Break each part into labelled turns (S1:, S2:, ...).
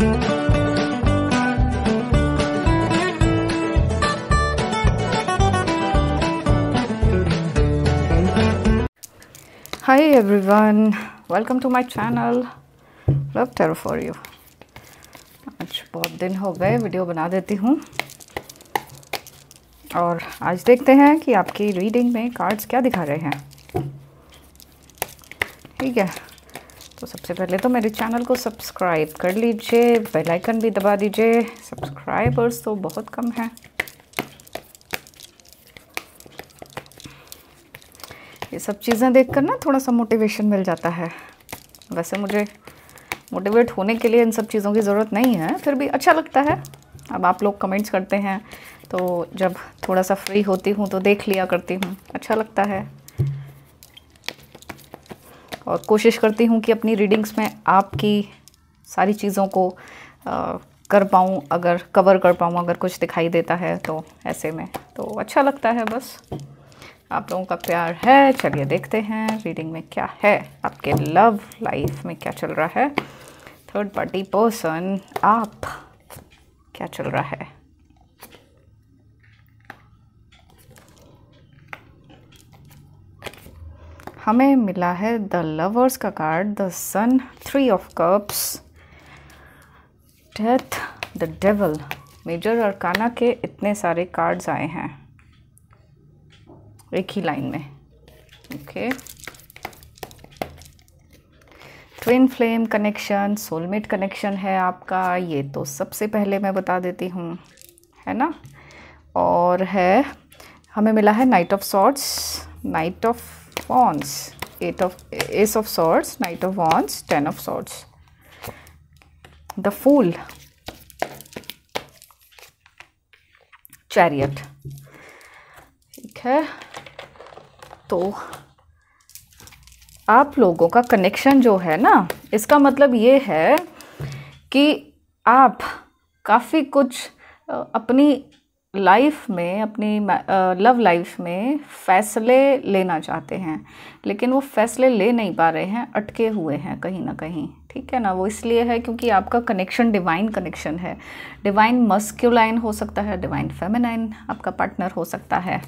S1: Hi everyone, welcome to my channel. Love Tarot for you. आज बहुत दिन हो गए वीडियो बना देती हूँ और आज देखते हैं कि आपकी रीडिंग में कार्ड्स क्या दिखा रहे हैं ठीक है तो सबसे पहले तो मेरे चैनल को सब्सक्राइब कर लीजिए, बेल आइकन भी दबा दीजिए। सब्सक्राइबर्स तो बहुत कम हैं। ये सब चीज़ें देखकर ना थोड़ा सा मोटिवेशन मिल जाता है। वैसे मुझे मोटिवेट होने के लिए इन सब चीज़ों की ज़रूरत नहीं है, फिर भी अच्छा लगता है। अब आप लोग कमेंट्स करते हैं तो जब थोड़ा सा फ्री होती हूँ तो देख लिया करती हूँ। अच्छा लगता है। और कोशिश करती हूँ कि अपनी रीडिंग्स में आपकी सारी चीज़ों को आ, कर पाऊँ अगर कवर कर पाऊँ अगर कुछ दिखाई देता है तो ऐसे में। तो अच्छा लगता है बस। आप लोगों का प्यार है। चलिए देखते हैं रीडिंग में क्या है। आपके लव लाइफ में क्या चल रहा है? थर्ड पार्टी पर्सन आप क्या चल रहा है? हमें मिला है द लवर्स का card, the sun, three of cups, death, the devil. Major arcana के इतने सारे कार्ड्स आए हैं। एक ही लाइन में। Okay. Twin flame connection, soulmate connection है आपका। ये तो सबसे पहले मैं बता देती हूँ। है ना? और है, हमें मिला है knight of swords, knight of wands eight of ace of swords knight of wands ten of swords the fool chariot ठीक है? तो आप लोगों का कनेक्शन जो है ना, इसका मतलब ये है कि आप काफ़ी कुछ अपनी लाइफ में, अपनी लव लाइफ में फ़ैसले लेना चाहते हैं, लेकिन वो फ़ैसले ले नहीं पा रहे हैं, अटके हुए हैं कहीं ना कहीं, ठीक है ना? वो इसलिए है क्योंकि आपका कनेक्शन डिवाइन कनेक्शन है। डिवाइन मस्क्यूलाइन हो सकता है डिवाइन फेमिनाइन आपका पार्टनर हो सकता है।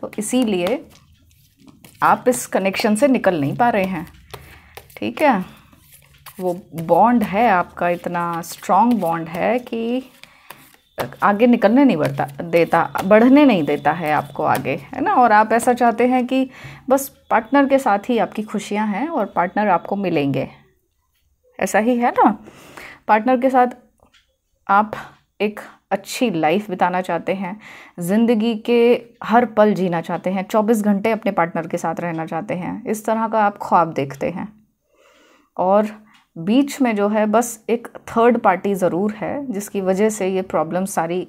S1: तो इसीलिए आप इस कनेक्शन से निकल नहीं पा रहे हैं, ठीक है? वो बॉन्ड है आपका, इतना स्ट्रॉन्ग बॉन्ड है कि आगे निकलने नहीं बढ़ता, देता, बढ़ने नहीं देता है आपको आगे, है ना? और आप ऐसा चाहते हैं कि बस पार्टनर के साथ ही आपकी खुशियाँ हैं और पार्टनर आपको मिलेंगे। ऐसा ही है ना? पार्टनर के साथ आप एक अच्छी लाइफ बिताना चाहते हैं, ज़िंदगी के हर पल जीना चाहते हैं, चौबीस घंटे अपने पार्टनर के साथ रहना चाहते हैं, इस तरह का आप ख्वाब देखते हैं। और बीच में जो है, बस एक थर्ड पार्टी ज़रूर है, जिसकी वजह से ये प्रॉब्लम सारी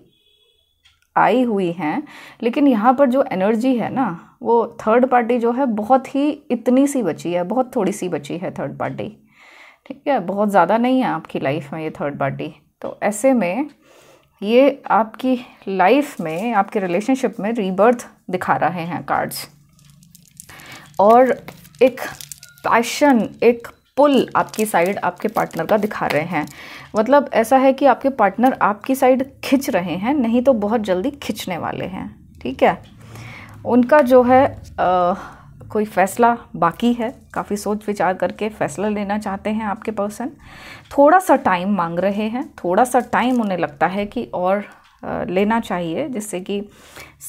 S1: आई हुई हैं। लेकिन यहाँ पर जो एनर्जी है ना, वो थर्ड पार्टी जो है, बहुत ही इतनी सी बची है, बहुत थोड़ी सी बची है थर्ड पार्टी ठीक है? बहुत ज़्यादा नहीं है आपकी लाइफ में ये थर्ड पार्टी तो ऐसे में ये आपकी लाइफ में, आपके रिलेशनशिप में रीबर्थ दिखा रहे हैं कार्ड्स और एक पैशन एक पुल आपकी साइड आपके पार्टनर का दिखा रहे हैं। मतलब ऐसा है कि आपके पार्टनर आपकी साइड खिंच रहे हैं नहीं तो बहुत जल्दी खिंचने वाले हैं ठीक है? उनका जो है आ, कोई फ़ैसला बाकी है। काफ़ी सोच विचार करके फ़ैसला लेना चाहते हैं आपके पर्सन। थोड़ा सा टाइम मांग रहे हैं थोड़ा सा टाइम उन्हें लगता है कि और लेना चाहिए जिससे कि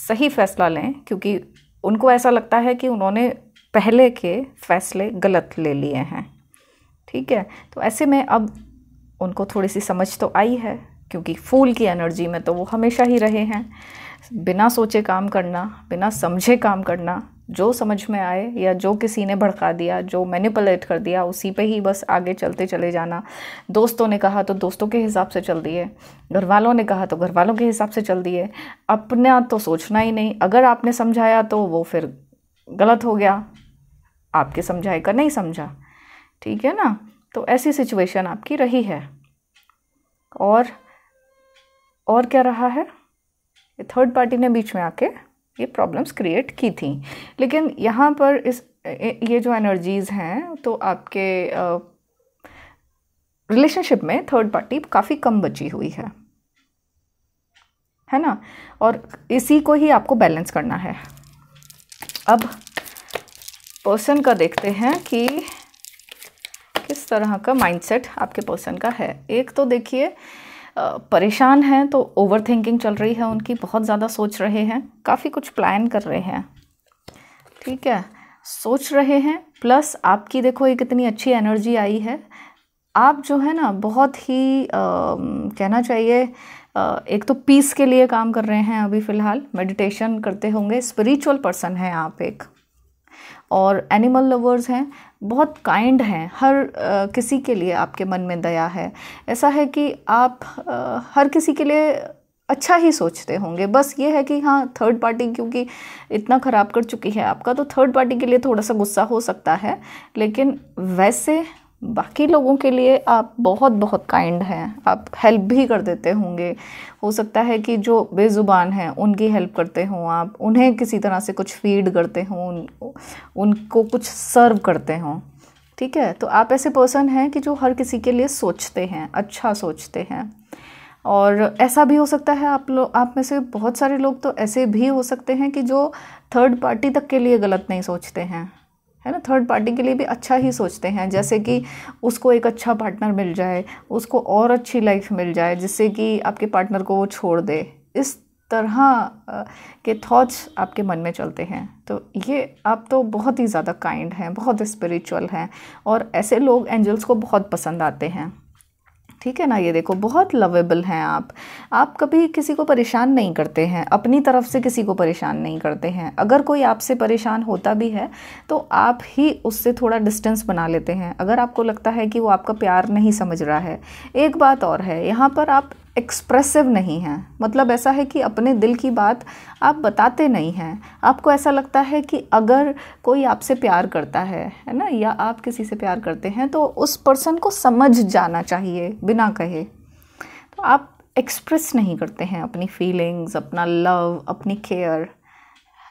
S1: सही फ़ैसला लें क्योंकि उनको ऐसा लगता है कि उन्होंने पहले के फ़ैसले गलत ले लिए हैं। ठीक है? तो ऐसे में अब उनको थोड़ी सी समझ तो आई है, क्योंकि फूल की एनर्जी में तो वो हमेशा ही रहे हैं। बिना सोचे काम करना, बिना समझे काम करना, जो समझ में आए या जो किसी ने भड़का दिया, जो मैनिपुलेट कर दिया, उसी पे ही बस आगे चलते चले जाना। दोस्तों ने कहा तो दोस्तों के हिसाब से चल दिए घर वालों ने कहा तो घर वालों के हिसाब से चल दिए। अपना तो सोचना ही नहीं, अगर आपने समझाया तो वो फिर गलत हो गया। आपके समझाए का नहीं समझा। ठीक है ना? तो ऐसी सिचुएशन आपकी रही है। और और क्या रहा है? थर्ड पार्टी ने बीच में आके ये प्रॉब्लम्स क्रिएट की थी। लेकिन यहाँ पर इस ये जो एनर्जीज़ हैं तो आपके रिलेशनशिप में थर्ड पार्टी काफ़ी कम बची हुई है। है ना? और इसी को ही आपको बैलेंस करना है। अब पर्सन का देखते हैं कि तरह का माइंडसेट आपके पर्सन का है। एक तो देखिए परेशान हैं तो ओवर थिंकिंग चल रही है उनकी बहुत ज़्यादा सोच रहे हैं काफ़ी कुछ प्लान कर रहे हैं। ठीक है सोच रहे हैं प्लस आपकी देखो एक इतनी अच्छी एनर्जी आई है। आप जो है ना बहुत ही आ, कहना चाहिए एक तो पीस के लिए काम कर रहे हैं अभी फ़िलहाल मेडिटेशन करते होंगे स्पिरिचुअल पर्सन हैं आप एक। और एनिमल लवर्स हैं बहुत काइंड हैं हर आ, किसी के लिए आपके मन में दया है। ऐसा है कि आप आ, हर किसी के लिए अच्छा ही सोचते होंगे। बस ये है कि हाँ थर्ड पार्टी क्योंकि इतना ख़राब कर चुकी है आपका तो थर्ड पार्टी के लिए थोड़ा सा गुस्सा हो सकता है लेकिन वैसे बाकी लोगों के लिए आप बहुत बहुत काइंड हैं। आप हेल्प भी कर देते होंगे। हो सकता है कि जो बेज़ुबान हैं उनकी हेल्प करते हों आप। उन्हें किसी तरह से कुछ फ़ीड करते हों उन, उनको कुछ सर्व करते हों। ठीक है? तो आप ऐसे पर्सन हैं कि जो हर किसी के लिए सोचते हैं अच्छा सोचते हैं। और ऐसा भी हो सकता है आप लोग आप में से बहुत सारे लोग तो ऐसे भी हो सकते हैं कि जो थर्ड पार्टी तक के लिए गलत नहीं सोचते हैं। है ना थर्ड पार्टी के लिए भी अच्छा ही सोचते हैं, जैसे कि उसको एक अच्छा पार्टनर मिल जाए, उसको और अच्छी लाइफ मिल जाए, जिससे कि आपके पार्टनर को वो छोड़ दे। इस तरह के थॉट्स आपके मन में चलते हैं। तो ये आप तो बहुत ही ज़्यादा काइंड हैं, बहुत स्पिरिचुअल हैं, और ऐसे लोग एंजल्स को बहुत पसंद आते हैं। ठीक है ना? ये देखो, बहुत लवेबल हैं आप। आप कभी किसी को परेशान नहीं करते हैं। अपनी तरफ़ से किसी को परेशान नहीं करते हैं। अगर कोई आपसे परेशान होता भी है तो आप ही उससे थोड़ा डिस्टेंस बना लेते हैं। अगर आपको लगता है कि वो आपका प्यार नहीं समझ रहा है, एक बात और है, यहाँ पर आप एक्सप्रेसिव नहीं हैं। मतलब ऐसा है कि अपने दिल की बात आप बताते नहीं हैं। आपको ऐसा लगता है कि अगर कोई आपसे प्यार करता है है ना, या आप किसी से प्यार करते हैं तो उस पर्सन को समझ जाना चाहिए बिना कहे। तो आप एक्सप्रेस नहीं करते हैं अपनी फीलिंग्स अपना लव अपनी केयर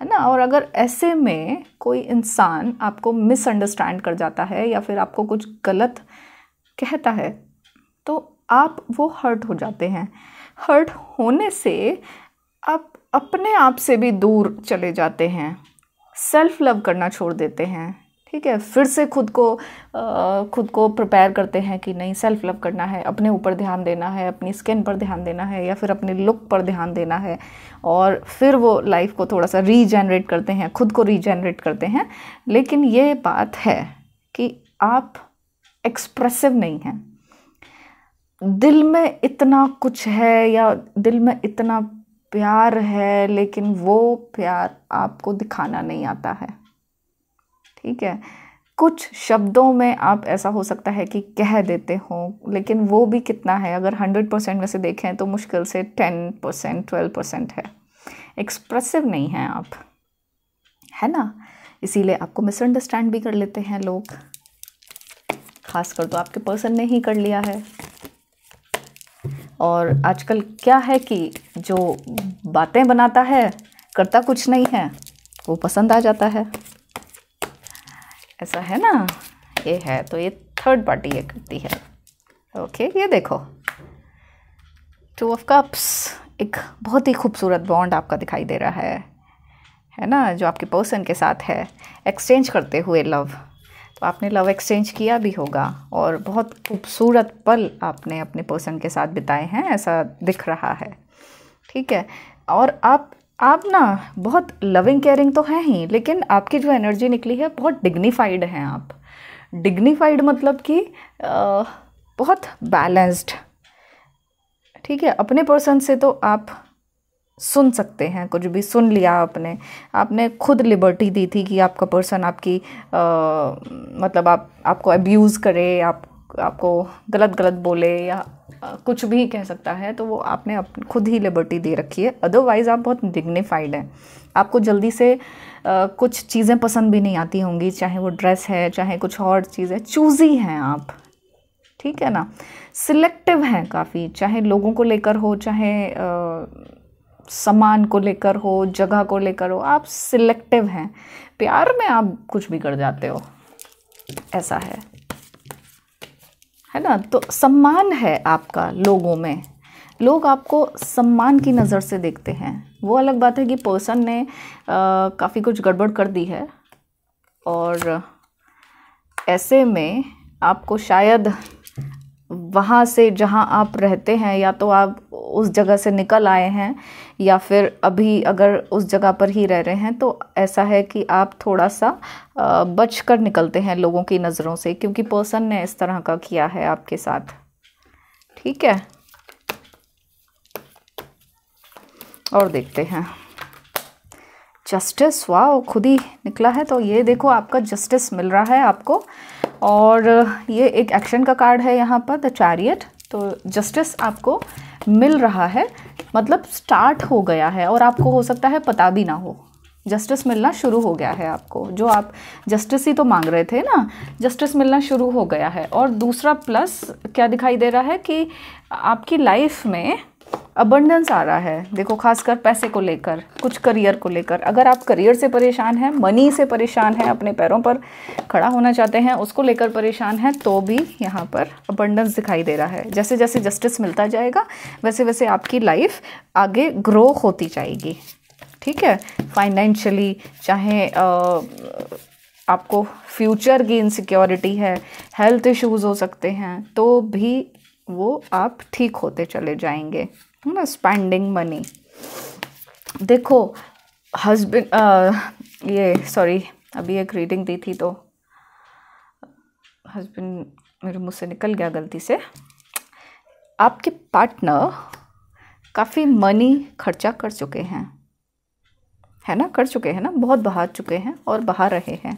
S1: है ना? और अगर ऐसे में कोई इंसान आपको मिसअंडरस्टैंड कर जाता है या फिर आपको कुछ गलत कहता है तो आप वो हर्ट हो जाते हैं। हर्ट होने से आप अपने आप से भी दूर चले जाते हैं। सेल्फ लव करना छोड़ देते हैं। ठीक है? फिर से खुद को आ, खुद को प्रिपेयर करते हैं कि नहीं सेल्फ लव करना है अपने ऊपर ध्यान देना है अपनी स्किन पर ध्यान देना है या फिर अपने लुक पर ध्यान देना है। और फिर वो लाइफ को थोड़ा सा रीजनरेट करते हैं खुद को रीजनरेट करते हैं। लेकिन ये बात है कि आप एक्सप्रेसिव नहीं हैं। दिल में इतना कुछ है या दिल में इतना प्यार है, लेकिन वो प्यार आपको दिखाना नहीं आता है। ठीक है? कुछ शब्दों में आप ऐसा हो सकता है कि कह देते हो, लेकिन वो भी कितना है? अगर हंड्रेड परसेंट में से देखें तो मुश्किल से टेन परसेंट, ट्वेल्व परसेंट है। एक्सप्रेसिव नहीं हैं आप। है ना? इसीलिए आपको मिसअंडरस्टैंड भी कर लेते हैं लोग। खासकर तो आपके पर्सन ने ही कर लिया है। और आजकल क्या है कि जो बातें बनाता है, करता कुछ नहीं है, वो पसंद आ जाता है। ऐसा है ना? ये है तो ये थर्ड पार्टी ये करती है। ओके ये देखो। टू ऑफ़ कप्स एक बहुत ही खूबसूरत बॉन्ड आपका दिखाई दे रहा है। है ना? जो आपके पर्सन के साथ है। एक्सचेंज करते हुए लव तो आपने लव एक्सचेंज किया भी होगा और बहुत खूबसूरत पल आपने अपने पर्सन के साथ बिताए हैं, ऐसा दिख रहा है। ठीक है? और आप आप ना बहुत लविंग केयरिंग तो हैं ही, लेकिन आपकी जो एनर्जी निकली है, बहुत डिग्निफाइड हैं आप। डिग्निफाइड मतलब कि बहुत बैलेंस्ड ठीक है? अपने पर्सन से तो आप सुन सकते हैं कुछ भी सुन लिया आपने। आपने खुद लिबर्टी दी थी कि आपका पर्सन आपकी आ, मतलब आप आपको अब्यूज़ करे आप आपको गलत गलत बोले या कुछ भी कह सकता है तो वो आपने अप, खुद ही लिबर्टी दे रखी है। अदरवाइज़ आप बहुत डिग्निफाइड हैं। आपको जल्दी से आ, कुछ चीज़ें पसंद भी नहीं आती होंगी चाहे वो ड्रेस है चाहे कुछ और चीज़ है। चूज़ी हैं आप। ठीक है ना? सिलेक्टिव हैं काफ़ी चाहे लोगों को लेकर हो चाहे आ, सामान को लेकर हो, जगह को लेकर हो, आप सिलेक्टिव हैं। प्यार में आप कुछ भी कर जाते हो। ऐसा है। है ना? तो सम्मान है आपका लोगों में। लोग आपको सम्मान की नज़र से देखते हैं। वो अलग बात है कि पर्सन ने काफ़ी कुछ गड़बड़ कर दी है। और ऐसे में आपको शायद वहाँ से जहाँ आप रहते हैं, या तो आप उस जगह से निकल आए हैं या फिर अभी अगर उस जगह पर ही रह रहे हैं तो ऐसा है कि आप थोड़ा सा बच कर निकलते हैं लोगों की नज़रों से, क्योंकि पर्सन ने इस तरह का किया है आपके साथ। ठीक है? और देखते हैं। जस्टिस वाह खुद ही निकला है तो ये देखो आपका जस्टिस मिल रहा है आपको। और ये एक एक्शन का कार्ड है यहाँ पर, द चैरियट। तो जस्टिस आपको मिल रहा है मतलब स्टार्ट हो गया है और आपको हो सकता है पता भी ना हो। जस्टिस मिलना शुरू हो गया है आपको। जो आप जस्टिस ही तो मांग रहे थे ना जस्टिस मिलना शुरू हो गया है। और दूसरा प्लस क्या दिखाई दे रहा है कि आपकी लाइफ में अबंडेंस आ रहा है। देखो खासकर पैसे को लेकर कुछ करियर को लेकर। अगर आप करियर से परेशान हैं मनी से परेशान हैं अपने पैरों पर खड़ा होना चाहते हैं उसको लेकर परेशान हैं तो भी यहाँ पर अबंडेंस दिखाई दे रहा है। जैसे जैसे जस्टिस मिलता जाएगा वैसे वैसे आपकी लाइफ आगे ग्रो होती जाएगी। ठीक है? फाइनेंशियली चाहे आ, आपको फ्यूचर की इनसिक्योरिटी है हेल्थ इश्यूज़ हो सकते हैं तो भी वो आप ठीक होते चले जाएँगे, है ना स्पेंडिंग मनी देखो हस्बैंड ये सॉरी अभी एक रीडिंग दी थी तो हस्बैंड मेरे मुँह से निकल गया गलती से। आपके पार्टनर काफ़ी मनी खर्चा कर चुके हैं, है ना, कर चुके हैं ना, बहुत बहा चुके हैं और बहा रहे हैं।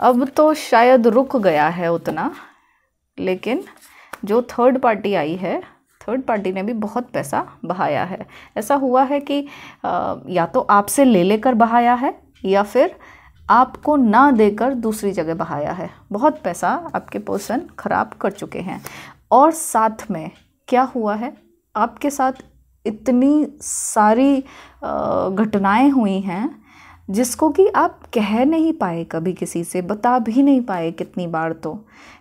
S1: अब तो शायद रुक गया है उतना, लेकिन जो थर्ड पार्टी आई है थर्ड पार्टी ने भी बहुत पैसा बहाया है। ऐसा हुआ है कि या तो आपसे ले लेकर बहाया है, या फिर आपको ना देकर दूसरी जगह बहाया है। बहुत पैसा आपके पर्सन ख़राब कर चुके हैं। और साथ में क्या हुआ है? आपके साथ इतनी सारी घटनाएँ हुई हैं जिसको कि आप कह नहीं पाए कभी किसी से, बता भी नहीं पाए कितनी बार तो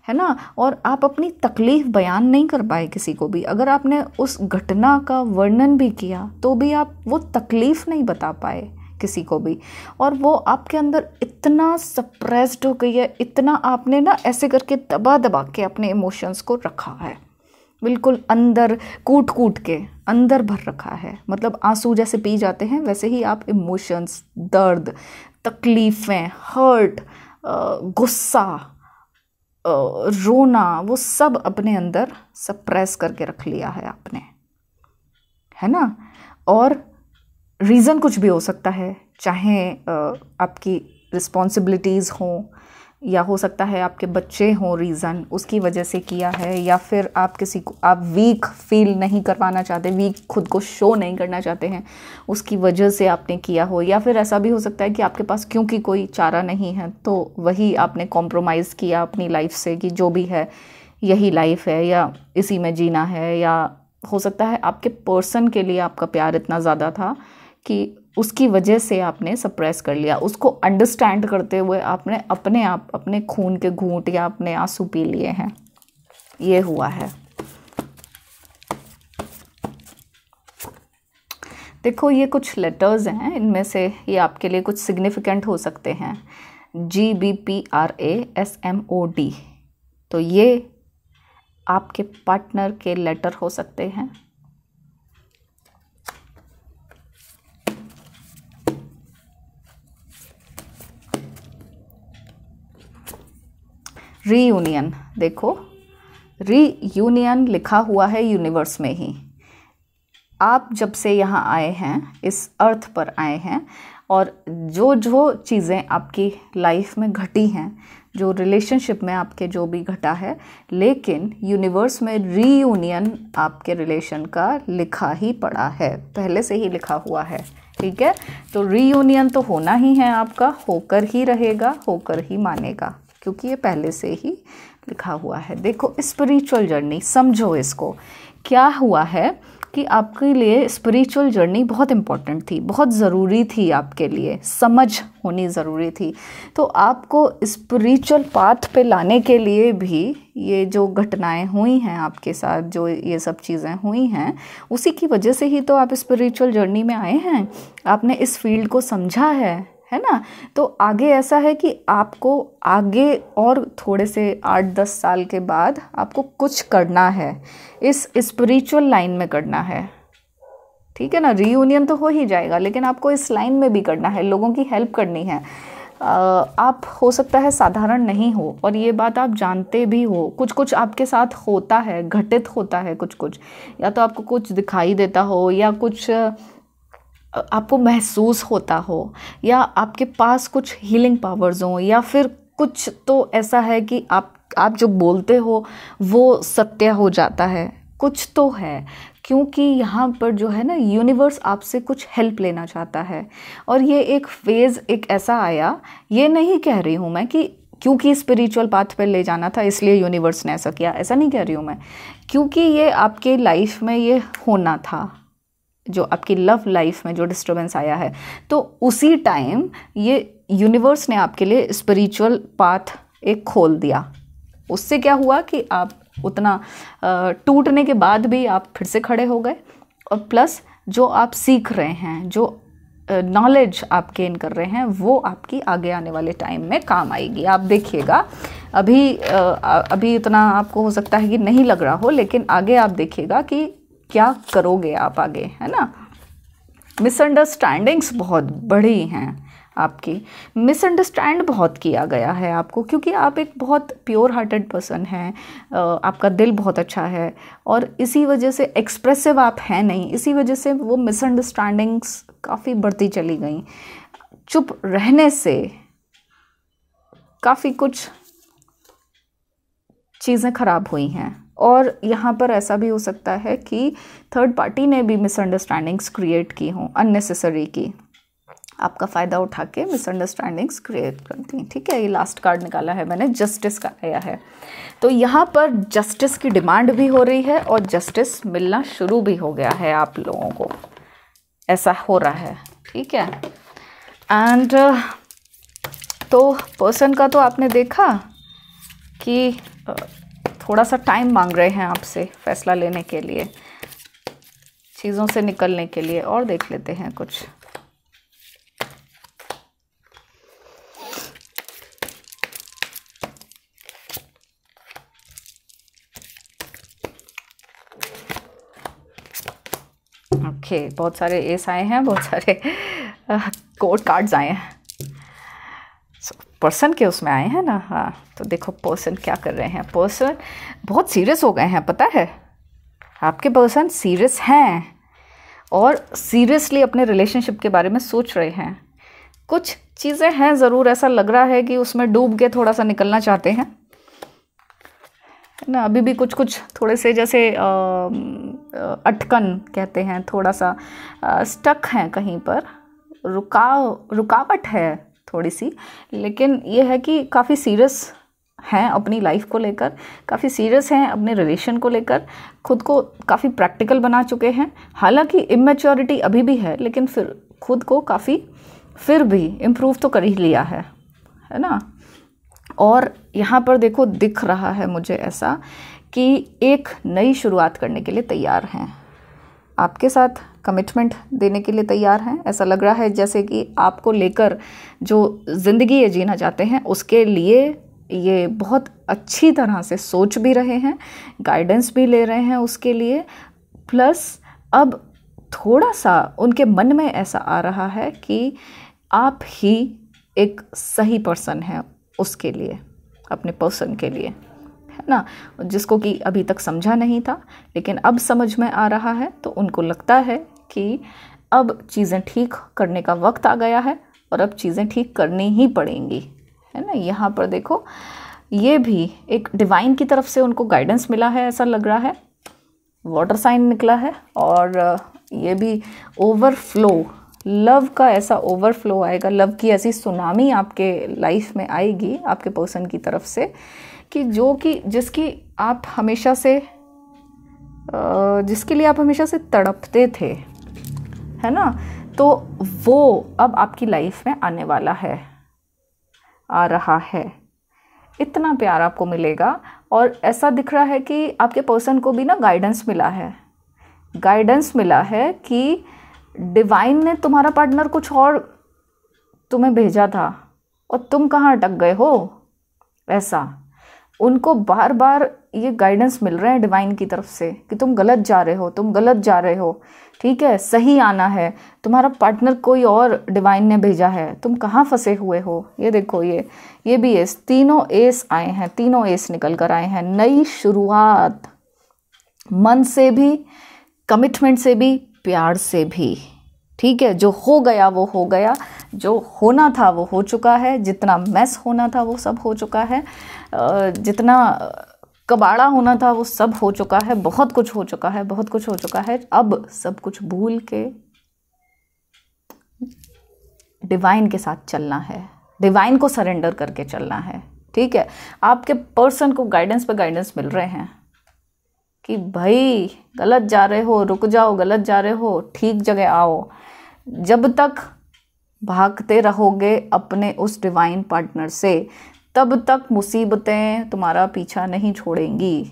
S1: है ना? और आप अपनी तकलीफ़ बयान नहीं कर पाए किसी को भी। अगर आपने उस घटना का वर्णन भी किया तो भी आप वो तकलीफ़ नहीं बता पाए किसी को भी। और वो आपके अंदर इतना सप्रेस्ड हो गई है, इतना आपने ना ऐसे करके दबा दबा के अपने इमोशंस को रखा है। बिल्कुल अंदर कूट कूट के अंदर भर रखा है। मतलब आँसू जैसे पी जाते हैं, वैसे ही आप इमोशंस दर्द, तकलीफ़ें हर्ट गुस्सा रोना, वो सब अपने अंदर सप्रेस करके रख लिया है आपने। है ना? और रीज़न कुछ भी हो सकता है, चाहे आपकी रिस्पॉन्सिबिलिटीज़ हों या हो सकता है आपके बच्चे हों रीज़न उसकी वजह से किया है, या फिर आप किसी को, आप वीक फील नहीं करवाना चाहते वीक खुद को शो नहीं करना चाहते हैं, उसकी वजह से आपने किया हो, या फिर ऐसा भी हो सकता है कि आपके पास क्योंकि कोई चारा नहीं है तो वही आपने कॉम्प्रोमाइज़ किया अपनी लाइफ से कि जो भी है, यही लाइफ है, या इसी में जीना है, या हो सकता है आपके पर्सन के लिए आपका प्यार इतना ज़्यादा था कि उसकी वजह से आपने सप्रेस कर लिया। उसको अंडरस्टैंड करते हुए आपने अपने आप, अपने खून के घूंट या अपने आँसू पी लिए हैं। ये हुआ है। देखो, ये कुछ लेटर्स हैं। इनमें से ये आपके लिए कुछ सिग्निफिकेंट हो सकते हैं। G B P R A S M O D तो ये आपके पार्टनर के लेटर हो सकते हैं। रीयूनियन देखो। रीयूनियन लिखा हुआ है यूनिवर्स में ही। आप जब से यहाँ आए हैं, इस अर्थ पर आए हैं, और जो जो चीज़ें आपकी लाइफ में घटी हैं, जो रिलेशनशिप में आपके जो भी घटा है, लेकिन यूनिवर्स में रीयूनियन आपके रिलेशन का लिखा ही पड़ा है। पहले से ही लिखा हुआ है, ठीक है? तो रीयूनियन तो होना ही है आपका, होकर ही रहेगा, होकर ही मानेगा। क्योंकि ये पहले से ही लिखा हुआ है। देखो स्पिरिचुअल जर्नी समझो इसको। क्या हुआ है कि आपके लिए स्पिरिचुअल जर्नी बहुत इंपॉर्टेंट थी, बहुत ज़रूरी थी आपके लिए, समझ होनी ज़रूरी थी। तो आपको स्पिरिचुअल पाथ पे लाने के लिए भी ये जो घटनाएँ हुई हैं आपके साथ, जो ये सब चीज़ें हुई हैं, उसी की वजह से ही तो आप स्पिरिचुअल जर्नी में आए हैं। आपने इस फ़ील्ड को समझा है। है ना? तो आगे ऐसा है कि आपको आगे और थोड़े से आठ दस साल के बाद आपको कुछ करना है। इस स्पिरिचुअल लाइन में करना है। ठीक है ना? रीयूनियन तो हो ही जाएगा, लेकिन आपको इस लाइन में भी करना है। लोगों की हेल्प करनी है। आप हो सकता है साधारण नहीं हो, और ये बात आप जानते भी हो। कुछ कुछ आपके साथ होता है, घटित होता है कुछ कुछ या तो आपको कुछ दिखाई देता हो, या कुछ आपको महसूस होता हो, या आपके पास कुछ हीलिंग पावर्स हों, या फिर कुछ तो ऐसा है कि आप आप जो बोलते हो, वो सत्य हो जाता है। कुछ तो है, क्योंकि यहाँ पर जो है ना यूनिवर्स आपसे कुछ हेल्प लेना चाहता है। और ये एक फ़ेज़ एक ऐसा आया, ये नहीं कह रही हूँ मैं कि क्योंकि स्पिरिचुअल पाथ पर ले जाना था, इसलिए यूनिवर्स ने ऐसा किया, ऐसा नहीं कह रही हूँ मैं। क्योंकि ये आपके लाइफ में ये होना था। जो आपकी लव लाइफ में जो डिस्टर्बेंस आया है तो उसी टाइम ये यूनिवर्स ने आपके लिए स्पिरिचुअल पाथ एक खोल दिया। उससे क्या हुआ कि आप उतना टूटने के बाद भी आप फिर से खड़े हो गए और प्लस जो आप सीख रहे हैं, जो नॉलेज आप गेन कर रहे हैं, वो आपकी आगे आने वाले टाइम में काम आएगी। आप देखिएगा, अभी अभी इतना आपको हो सकता है कि नहीं लग रहा हो, लेकिन आगे आप देखिएगा कि क्या करोगे आप आगे, है ना? मिसअंडरस्टैंडिंग्स बहुत बड़ी हैं आपकी। मिसअंडरस्टैंड बहुत किया गया है आपको, क्योंकि आप एक बहुत प्योर हार्टेड पर्सन हैं आपका दिल बहुत अच्छा है, और इसी वजह से एक्सप्रेसिव आप हैं नहीं, इसी वजह से वो मिसअंडरस्टैंडिंग्स काफ़ी बढ़ती चली गई। चुप रहने से काफ़ी कुछ चीज़ें ख़राब हुई हैं। और यहाँ पर ऐसा भी हो सकता है कि थर्ड पार्टी ने भी मिसअंडरस्टैंडिंग्स क्रिएट की हों अननेसेसरी की। आपका फ़ायदा उठा के मिसअंडरस्टैंडिंग्स क्रिएट करती हैं ठीक है, ये लास्ट कार्ड निकाला है मैंने जस्टिस का आया है। तो यहाँ पर जस्टिस की डिमांड भी हो रही है और जस्टिस मिलना शुरू भी हो गया है आप लोगों को। ऐसा हो रहा है, ठीक है। एंड तो पर्सन का तो आपने देखा कि थोड़ा सा टाइम मांग रहे हैं आपसे फ़ैसला लेने के लिए, चीज़ों से निकलने के लिए, और देख लेते हैं कुछ। ओके बहुत सारे एस आए हैं, बहुत सारे कोर्ट कार्ड्स आए हैं। पर्सन के उसमें आए हैं ना? हाँ तो देखो पर्सन क्या कर रहे हैं। पर्सन बहुत सीरियस हो गए हैं पता है? आपके पर्सन सीरियस हैं और सीरियसली अपने रिलेशनशिप के बारे में सोच रहे हैं। कुछ चीज़ें हैं ज़रूर ऐसा लग रहा है कि उसमें डूब के थोड़ा सा निकलना चाहते हैं। ना अभी भी कुछ कुछ थोड़े से जैसे आ, अटकन कहते हैं थोड़ा सा आ, स्टक हैं कहीं पर। रुकाव रुकावट है। थोड़ी सी लेकिन ये है कि काफ़ी सीरियस हैं अपनी लाइफ को लेकर, काफ़ी सीरियस हैं अपने रिलेशन को लेकर, खुद को काफ़ी प्रैक्टिकल बना चुके हैं। हालाँकि इमेच्योरिटी अभी भी है, लेकिन फिर खुद को काफ़ी, फिर भी इम्प्रूव तो कर ही लिया है है ना? और यहाँ पर देखो, दिख रहा है मुझे ऐसा कि एक नई शुरुआत करने के लिए तैयार हैं। आपके साथ कमिटमेंट देने के लिए तैयार हैं। ऐसा लग रहा है जैसे कि आपको लेकर जो ज़िंदगी ये जीना चाहते हैं, उसके लिए ये बहुत अच्छी तरह से सोच भी रहे हैं गाइडेंस भी ले रहे हैं उसके लिए। प्लस अब थोड़ा सा उनके मन में ऐसा आ रहा है कि आप ही एक सही पर्सन है उसके लिए, अपने पर्सन के लिए, है ना? जिसको कि अभी तक समझा नहीं था, लेकिन अब समझ में आ रहा है तो उनको लगता है कि अब चीज़ें ठीक करने का वक्त आ गया है और अब चीज़ें ठीक करनी ही पड़ेंगी। है ना? यहाँ पर देखो, ये भी एक डिवाइन की तरफ़ से उनको गाइडेंस मिला है, ऐसा लग रहा है। वाटर साइन निकला है और ये भी ओवरफ्लो लव का ऐसा ओवरफ्लो आएगा। लव की ऐसी सुनामी आपके लाइफ में आएगी, आपके पर्सन की तरफ़ से, कि जो कि, जिसकी आप हमेशा से जिसके लिए आप हमेशा से तड़पते थे। है ना? तो वो अब आपकी लाइफ में आने वाला है, आ रहा है। इतना प्यार आपको मिलेगा और ऐसा दिख रहा है कि आपके पर्सन को भी ना गाइडेंस मिला है। गाइडेंस मिला है कि डिवाइन ने तुम्हारा पार्टनर कुछ और तुम्हें भेजा था और तुम कहाँ अटक गए हो? ऐसा। उनको बार बार ये गाइडेंस मिल रहे हैं डिवाइन की तरफ़ से कि तुम गलत जा रहे हो, तुम गलत जा रहे हो। ठीक है? सही आना है। तुम्हारा पार्टनर कोई और डिवाइन ने भेजा है। तुम कहाँ फंसे हुए हो? ये देखो ये। ये भी एस तीनों एस आए हैं, तीनों एस निकल कर आए हैं। नई शुरुआत। मन से भी कमिटमेंट से भी, प्यार से भी। ठीक है? जो हो गया, वो हो गया। जो होना था, वो हो चुका है। जितना मैस होना था, वो सब हो चुका है। जितना कबाड़ा होना था, वो सब हो चुका है, बहुत कुछ हो चुका है, बहुत कुछ हो चुका है। अब सब कुछ भूल के डिवाइन के साथ चलना है। डिवाइन को सरेंडर करके चलना है, ठीक है? आपके पर्सन को गाइडेंस पे गाइडेंस मिल रहे हैं कि भाई, गलत जा रहे हो, रुक जाओ, गलत जा रहे हो, ठीक जगह आओ। जब तक भागते रहोगे अपने उस डिवाइन पार्टनर से तब तक मुसीबतें तुम्हारा पीछा नहीं छोड़ेंगी।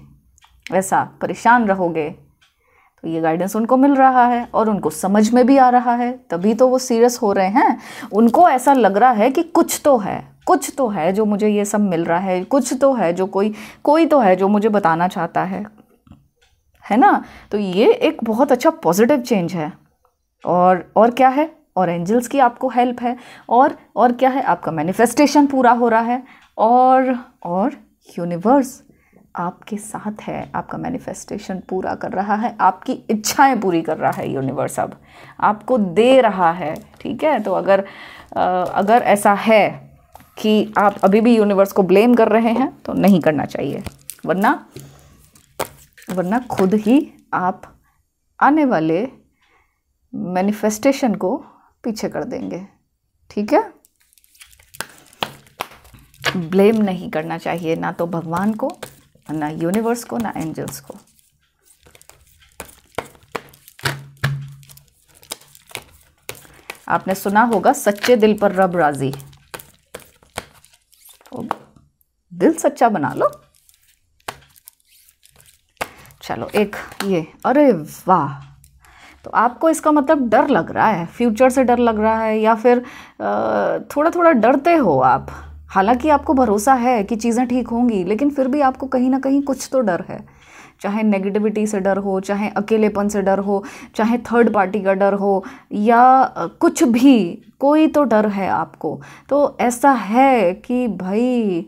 S1: ऐसा परेशान रहोगे। तो ये गाइडेंस उनको मिल रहा है और उनको समझ में भी आ रहा है। तभी तो वो सीरियस हो रहे हैं। उनको ऐसा लग रहा है कि कुछ तो है, कुछ तो है जो मुझे ये सब मिल रहा है, कुछ तो है जो कोई कोई तो है जो मुझे बताना चाहता है। है ना? तो ये एक बहुत अच्छा पॉजिटिव चेंज है। और और क्या है? और एंजल्स की आपको हेल्प है। और और क्या है? आपका मैनिफेस्टेशन पूरा हो रहा है। और और यूनिवर्स आपके साथ है, आपका मैनिफेस्टेशन पूरा कर रहा है, आपकी इच्छाएँ पूरी कर रहा है यूनिवर्स अब, आपको दे रहा है, ठीक है? तो अगर अगर ऐसा है कि आप अभी भी यूनिवर्स को ब्लेम कर रहे हैं तो नहीं करना चाहिए, वरना वरना खुद ही आप आने वाले मैनिफेस्टेशन को पीछे कर देंगे, ठीक है? ब्लेम नहीं करना चाहिए ना तो भगवान को ना यूनिवर्स को, ना एंजल्स को। आपने सुना होगा, सच्चे दिल पर रब राज़ी। तो दिल सच्चा बना लो। चलो, एक ये, अरे वाह। तो आपको इसका मतलब डर लग रहा है, फ्यूचर से डर लग रहा है या फिर थोड़ा थोड़ा डरते हो आप? हालाँकि आपको भरोसा है कि चीज़ें ठीक होंगी, लेकिन फिर भी आपको कहीं ना कहीं कुछ तो डर है। चाहे नेगेटिविटी से डर हो, चाहे अकेलेपन से डर हो, चाहे थर्ड पार्टी का डर हो, या कुछ भी, कोई तो डर है आपको। तो ऐसा है कि भाई,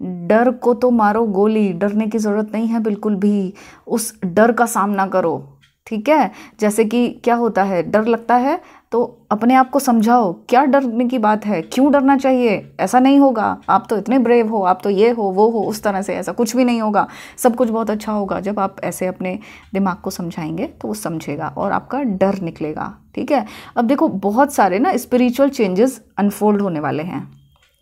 S1: डर को तो मारो गोली, डरने की ज़रूरत नहीं है बिल्कुल भी। उस डर का सामना करो, ठीक है? जैसे कि क्या होता है, डर लगता है तो अपने आप को समझाओ, क्या डरने की बात है? क्यों डरना चाहिए? ऐसा नहीं होगा। आप तो इतने ब्रेव हो, आप तो ये हो, वो हो, उस तरह से ऐसा कुछ भी नहीं होगा। सब कुछ बहुत अच्छा होगा। जब आप ऐसे अपने दिमाग को समझाएँगे तो वो समझेगा और आपका डर निकलेगा। ठीक है? अब देखो, बहुत सारे ना स्पिरिचुअल चेंजेस अनफोल्ड होने वाले हैं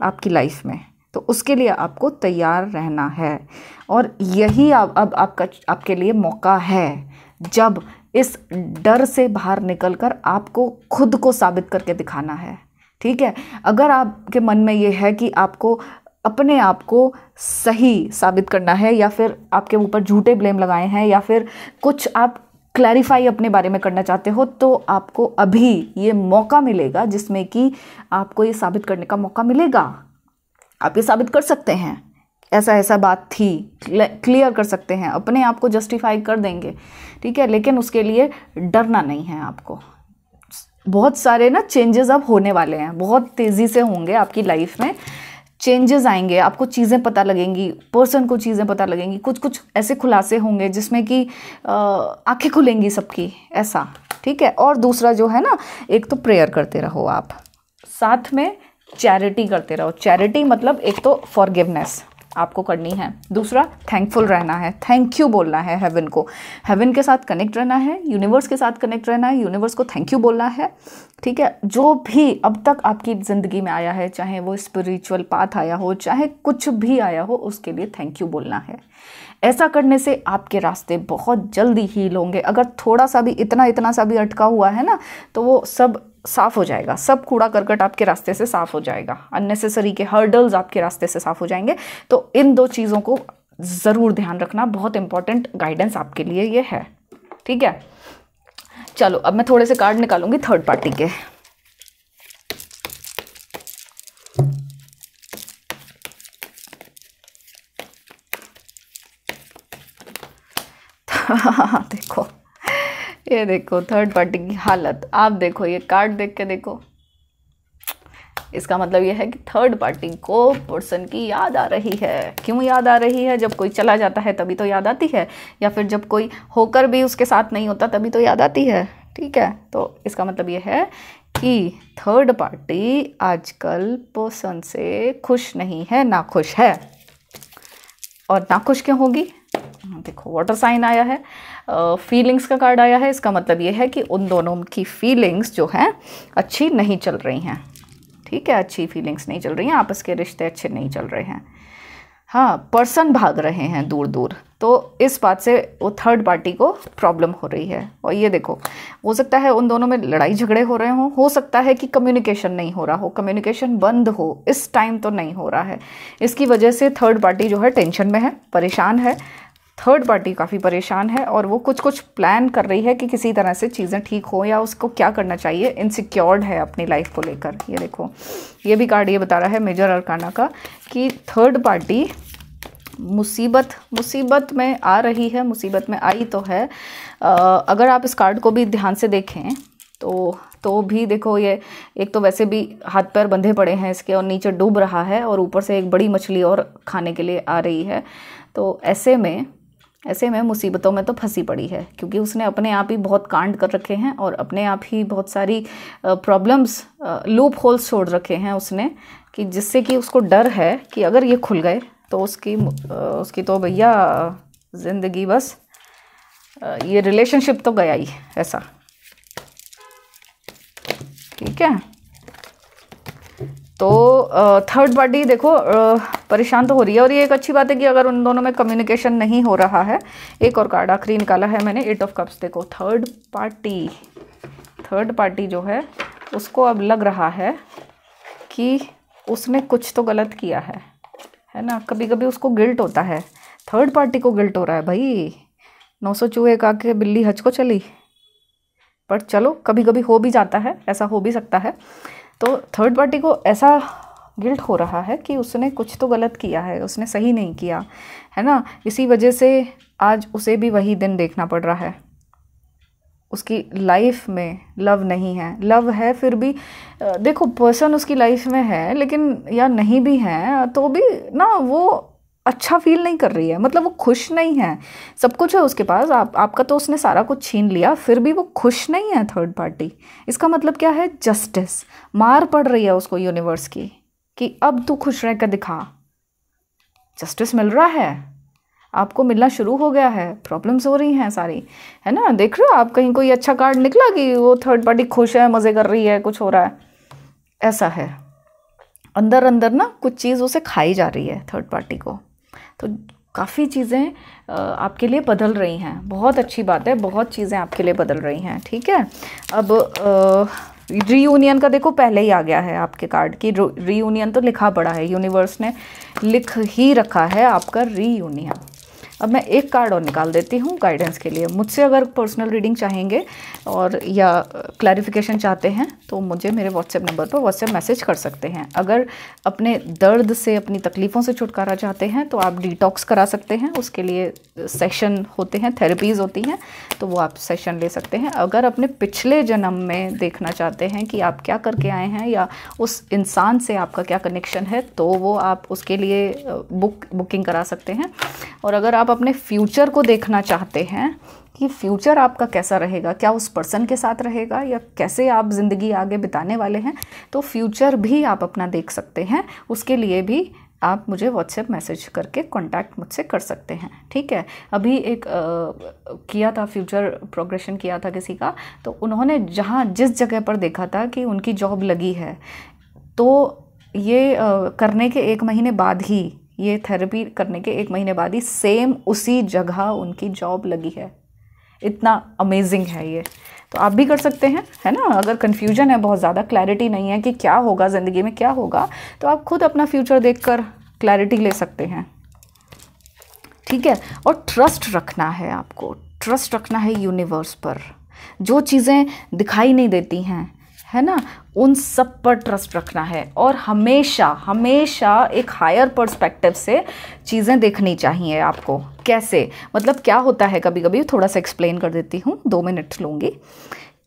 S1: आपकी लाइफ में। तो उसके लिए आपको तैयार रहना है। और यही अब अब आपका, आपके लिए मौका है। जब इस डर से बाहर निकलकर आपको खुद को साबित करके दिखाना है, ठीक है? अगर आपके मन में ये है कि आपको अपने आप को सही साबित करना है या फिर आपके ऊपर झूठे ब्लेम लगाए हैं या फिर कुछ आप क्लैरिफाई अपने बारे में करना चाहते हो तो आपको अभी ये मौका मिलेगा जिसमें कि आपको ये साबित करने का मौका मिलेगा। आप ये साबित कर सकते हैं। ऐसा ऐसा बात थी क्लियर कर सकते हैं, अपने आप को जस्टिफाई कर देंगे, ठीक है? लेकिन उसके लिए डरना नहीं है आपको। बहुत सारे ना चेंजेस अब होने वाले हैं, बहुत तेज़ी से होंगे आपकी लाइफ में। चेंजेस आएँगे, आपको चीज़ें पता लगेंगी पर्सन को चीज़ें पता लगेंगी कुछ कुछ ऐसे खुलासे होंगे जिसमें कि आँखें खुलेंगी सबकी, ऐसा, ठीक है? और दूसरा जो है ना, एक तो प्रेयर करते रहो आप, साथ में चैरिटी करते रहो। चैरिटी मतलब एक तो फॉरगिवनेस आपको करनी है। दूसरा थैंकफुल रहना है। थैंक यू बोलना है हेवन को। हेवन के साथ कनेक्ट रहना है यूनिवर्स के साथ कनेक्ट रहना है यूनिवर्स को थैंक यू बोलना है, ठीक है? जो भी अब तक आपकी ज़िंदगी में आया है, चाहे वो स्पिरिचुअल पाथ आया हो, चाहे कुछ भी आया हो, उसके लिए थैंक यू बोलना है। ऐसा करने से आपके रास्ते बहुत जल्दी हील होंगे। अगर थोड़ा सा भी इतना इतना सा भी अटका हुआ है ना तो वो सब साफ़ हो जाएगा। सब कूड़ा करकट आपके रास्ते से साफ़ हो जाएगा। अननेसेसरी के हर्डल्स आपके रास्ते से साफ़ हो जाएँगे। तो इन दो चीज़ों को ज़रूर ध्यान रखना। बहुत इंपॉर्टेंट गाइडेंस आपके लिए ये है। ठीक है? चलो, अब मैं थोड़े से कार्ड निकालूँगी थर्ड पार्टी के। देखो। ये देखो थर्ड पार्टी की हालत। आप देखो, ये कार्ड देख के देखो। इसका मतलब यह है कि थर्ड पार्टी को पर्सन की याद आ रही है। क्यों याद आ रही है? जब कोई चला जाता है, तभी तो याद आती है। या फिर जब कोई होकर भी उसके साथ नहीं होता, तभी तो याद आती है। ठीक है? तो इसका मतलब यह है कि थर्ड पार्टी आजकल पर्सन से खुश नहीं है, ना खुश है। और ना खुश क्यों होगी? देखो वाटर साइन आया है। फीलिंग्स का कार्ड आया है। इसका मतलब ये है कि उन दोनों की फीलिंग्स जो हैं, अच्छी नहीं चल रही हैं। ठीक है? अच्छी फीलिंग्स नहीं चल रही हैं, आपस के रिश्ते अच्छे नहीं चल रहे हैं। हाँ पर्सन भाग रहे हैं दूर दूर तो इस बात से वो थर्ड पार्टी को प्रॉब्लम हो रही है। और ये देखो, हो सकता है उन दोनों में लड़ाई झगड़े हो रहे हों। हो सकता है कि कम्युनिकेशन नहीं हो रहा हो। कम्युनिकेशन बंद हो। इस टाइम तो नहीं हो रहा है। इसकी वजह से थर्ड पार्टी जो है टेंशन में है, परेशान है। थर्ड पार्टी काफ़ी परेशान है और वो कुछ कुछ प्लान कर रही है कि किसी तरह से चीज़ें ठीक हो या उसको क्या करना चाहिए। इनसिक्योर्ड है अपनी लाइफ को लेकर। ये देखो ये भी कार्ड ये बता रहा है मेजर अरकाना का कि थर्ड पार्टी मुसीबत मुसीबत में आ रही है मुसीबत में आई तो है। आ, अगर आप इस कार्ड को भी ध्यान से देखें तो तो भी देखो ये एक तो वैसे भी हाथ पैर बंधे पड़े हैं इसके और नीचे डूब रहा है और ऊपर से एक बड़ी मछली और खाने के लिए आ रही है। तो ऐसे में ऐसे में मुसीबतों में तो फंसी पड़ी है, क्योंकि उसने अपने आप ही बहुत कांड कर रखे हैं और अपने आप ही बहुत सारी प्रॉब्लम्स लूप होल्स छोड़ रखे हैं उसने, कि जिससे कि उसको डर है कि अगर ये खुल गए तो उसकी उसकी तो भैया, ज़िंदगी बस ये रिलेशनशिप तो गया ही, ऐसा। ठीक है? तो थर्ड पार्टी देखो परेशान तो हो रही है और ये एक अच्छी बात है कि अगर उन दोनों में कम्युनिकेशन नहीं हो रहा है, एक और कार्ड आखिरी निकाला है मैंने एट ऑफ़ कप्स देखो थर्ड पार्टी थर्ड पार्टी जो है, उसको अब लग रहा है कि उसने कुछ तो गलत किया है है ना? कभी कभी उसको गिल्ट होता है। थर्ड पार्टी को गिल्ट हो रहा है भाई। नौ सौ चूहे का के बिल्ली हज को चली? पर चलो कभी कभी हो भी जाता है, ऐसा हो भी सकता है। तो थर्ड पार्टी को ऐसा गिल्ट हो रहा है कि उसने कुछ तो गलत किया है, उसने सही नहीं किया, है ना? इसी वजह से आज उसे भी वही दिन देखना पड़ रहा है। उसकी लाइफ में लव नहीं है। लव है फिर भी देखो पर्सन उसकी लाइफ में है, लेकिन या नहीं भी है तो भी ना वो अच्छा फील नहीं कर रही है। मतलब वो खुश नहीं है। सब कुछ है उसके पास। आप, आपका तो उसने सारा कुछ छीन लिया, फिर भी वो खुश नहीं है थर्ड पार्टी इसका मतलब क्या है? जस्टिस मार पड़ रही है उसको यूनिवर्स की कि अब तू खुश रह कर दिखा। जस्टिस मिल रहा है। आपको मिलना शुरू हो गया है। प्रॉब्लम्स हो रही हैं सारी। है ना? देख रहे हो आप कहीं कोई अच्छा कार्ड निकला कि वो थर्ड पार्टी खुश है, मज़े कर रही है, कुछ हो रहा है। ऐसा है। अंदर अंदर ना कुछ चीज़ उसे खाई जा रही है थर्ड पार्टी को। तो काफ़ी चीज़ें आपके लिए बदल रही हैं। बहुत अच्छी बात है, बहुत चीज़ें आपके लिए बदल रही हैं, ठीक है? अब रीयूनियन का देखो, पहले ही आ गया है आपके कार्ड की। रीयूनियन तो लिखा पड़ा है यूनिवर्स ने लिख ही रखा है आपका रीयूनियन अब मैं एक कार्ड और निकाल देती हूँ गाइडेंस के लिए। मुझसे अगर पर्सनल रीडिंग चाहेंगे और, या क्लैरिफिकेशन चाहते हैं तो मुझे मेरे व्हाट्सएप नंबर पर व्हाट्सएप मैसेज कर सकते हैं। अगर अपने दर्द से, अपनी तकलीफ़ों से छुटकारा चाहते हैं तो आप डिटॉक्स करा सकते हैं। उसके लिए सेशन होते हैं थेरेपीज़ होती हैं तो वो आप सेशन ले सकते हैं। अगर अपने पिछले जन्म में देखना चाहते हैं कि आप क्या करके आए हैं, या उस इंसान से आपका क्या कनेक्शन है तो वो आप उसके लिए बुक बुकिंग करा सकते हैं। और अगर आप अपने फ्यूचर को देखना चाहते हैं कि फ्यूचर आपका कैसा रहेगा? क्या उस पर्सन के साथ रहेगा? या कैसे आप ज़िंदगी आगे बिताने वाले हैं? तो फ्यूचर भी आप अपना देख सकते हैं। उसके लिए भी आप मुझे व्हाट्सएप मैसेज करके कांटेक्ट मुझसे कर सकते हैं। ठीक है? अभी एक आ, किया था फ्यूचर प्रोग्रेशन किया था किसी का तो उन्होंने जहाँ जिस जगह पर देखा था कि उनकी जॉब लगी है तो ये आ, करने के एक महीने बाद ही ये थेरेपी करने के एक महीने बाद ही सेम उसी जगह उनकी जॉब लगी है। इतना अमेजिंग है ये। तो आप भी कर सकते हैं, है ना? अगर कन्फ्यूज़न है, बहुत ज़्यादा क्लैरिटी नहीं है कि क्या होगा ज़िंदगी में, क्या होगा तो आप खुद अपना फ्यूचर देखकर क्लैरिटी ले सकते हैं। ठीक है? और ट्रस्ट रखना है आपको। ट्रस्ट रखना है यूनिवर्स पर। जो चीज़ें दिखाई नहीं देती हैं है ना? उन सब पर ट्रस्ट रखना है और हमेशा हमेशा एक हायर पर्सपेक्टिव से चीज़ें देखनी चाहिए आपको। कैसे? मतलब क्या होता है? कभी कभी थोड़ा सा एक्सप्लेन कर देती हूँ, दो मिनट लूँगी।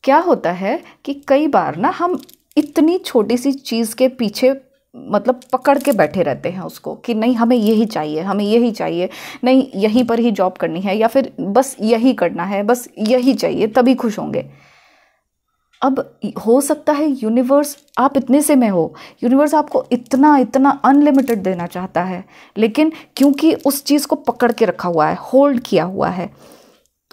S1: क्या होता है कि कई बार ना हम इतनी छोटी सी चीज़ के पीछे मतलब पकड़ के बैठे रहते हैं उसको कि नहीं, हमें यही चाहिए, हमें यही चाहिए, नहीं, यहीं पर ही जॉब करनी है या फिर बस यही करना है, बस यही चाहिए, तभी खुश होंगे। अब हो सकता है यूनिवर्स आप इतने से में हो। यूनिवर्स आपको इतना इतना अनलिमिटेड देना चाहता है। लेकिन क्योंकि उस चीज़ को पकड़ के रखा हुआ है होल्ड किया हुआ है,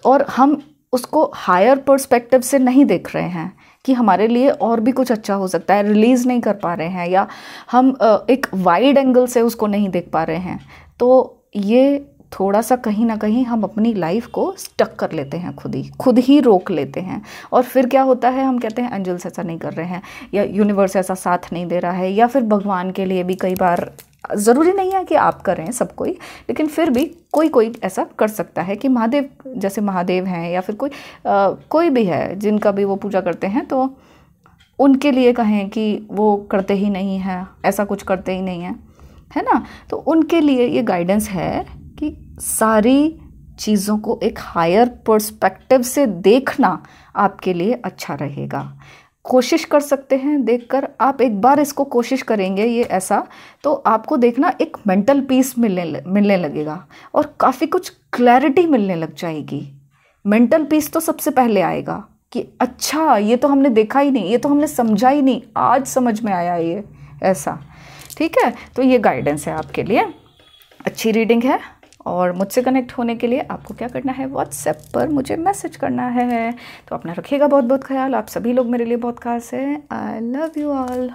S1: और हम उसको हायर पर्सपेक्टिव से नहीं देख रहे हैं कि हमारे लिए और भी कुछ अच्छा हो सकता है रिलीज़ नहीं कर पा रहे हैं, या हम एक वाइड एंगल से उसको नहीं देख पा रहे हैं। तो ये थोड़ा सा कहीं ना कहीं हम अपनी लाइफ को स्टक कर लेते हैं खुद ही खुद ही रोक लेते हैं। और फिर क्या होता है हम कहते हैं एंजल्स ऐसा नहीं कर रहे हैं या यूनिवर्स ऐसा साथ नहीं दे रहा है या फिर भगवान के लिए भी कई बार ज़रूरी नहीं है कि आप करें सब कोई लेकिन फिर भी कोई कोई ऐसा कर सकता है कि महादेव जैसे महादेव हैं या फिर कोई आ, कोई भी है जिनका भी वो पूजा करते हैं तो उनके लिए कहें कि वो करते ही नहीं हैं ऐसा कुछ करते ही नहीं हैं है ना? तो उनके लिए ये गाइडेंस है सारी चीज़ों को एक हायर पर्सपेक्टिव से देखना आपके लिए अच्छा रहेगा। कोशिश कर सकते हैं देखकर। आप एक बार इसको कोशिश करेंगे ये ऐसा तो आपको देखना एक मेंटल पीस मिलने मिलने लगेगा और काफ़ी कुछ क्लैरिटी मिलने लग जाएगी। मेंटल पीस तो सबसे पहले आएगा कि अच्छा ये तो हमने देखा ही नहीं, ये तो हमने समझा ही नहीं, आज समझ में आया ये, ऐसा। ठीक है? तो ये गाइडेंस है आपके लिए। अच्छी रीडिंग है। और मुझसे कनेक्ट होने के लिए आपको क्या करना है? व्हाट्सएप पर मुझे मैसेज करना है। तो अपना रखिएगा बहुत बहुत ख्याल। आप सभी लोग मेरे लिए बहुत खास है। I love you all